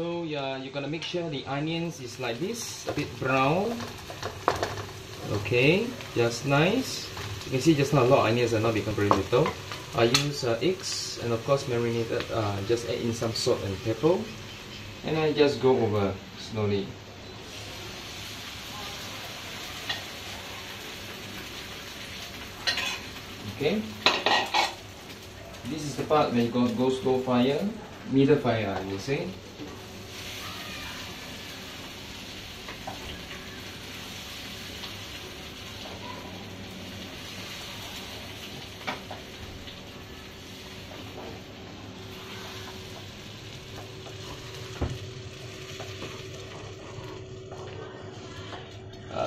So yeah, you're gonna make sure the onions is like this, a bit brown. Okay, just nice. You can see just now a lot of onions are not become very little. I use uh, eggs and of course marinated, uh, just add in some salt and pepper. And I just go over slowly. Okay. This is the part when you go, go slow fire, middle fire I will say.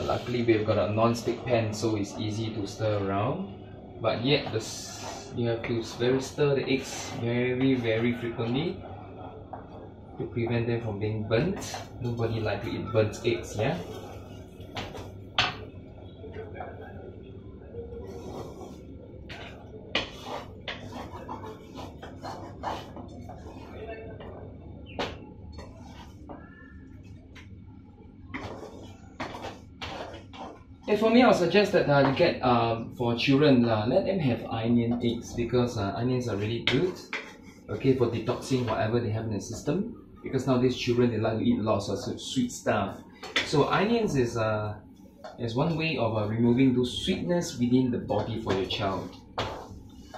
Luckily we've got a non-stick pan so it's easy to stir around. But yet the you have to very stir the eggs very very frequently to prevent them from being burnt. Nobody like to eat burnt eggs yeah Yeah, for me, I'll suggest that uh, you get um, for children, uh, let them have onion eggs because uh, onions are really good. Okay, for detoxing whatever they have in the system. Because nowadays children they like to eat lots of sweet stuff. So onions is uh, is one way of uh, removing those sweetness within the body for your child.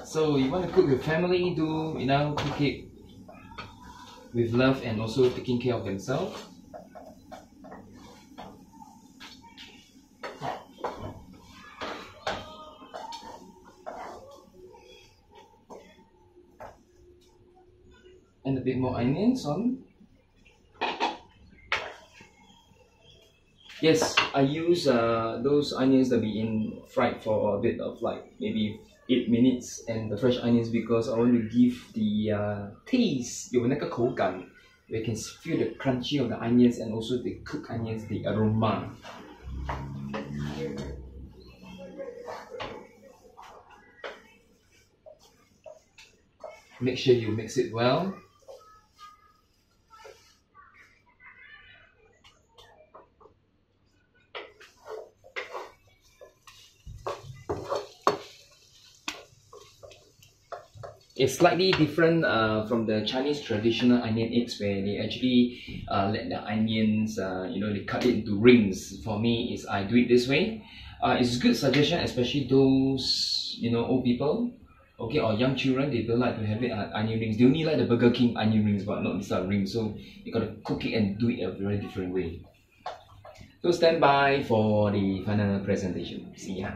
So you want to cook with family, do you know cook it with love and also taking care of themselves. and a bit more onions on. Yes, I use uh, those onions that be in fried for a bit of like maybe 8 minutes and the fresh onions because I want to give the uh, taste 有那个口感 we can feel the crunchy of the onions and also the cooked onions the aroma make sure you mix it well It's slightly different uh, from the Chinese traditional onion eggs where they actually uh, let the onions, uh, you know, they cut it into rings. For me, is I do it this way. Uh, it's a good suggestion, especially those, you know, old people, okay, or young children, they don't like to have it uh, onion rings. They only like the Burger King onion rings, but not this rings. So you gotta cook it and do it a very different way. So stand by for the final presentation. See ya.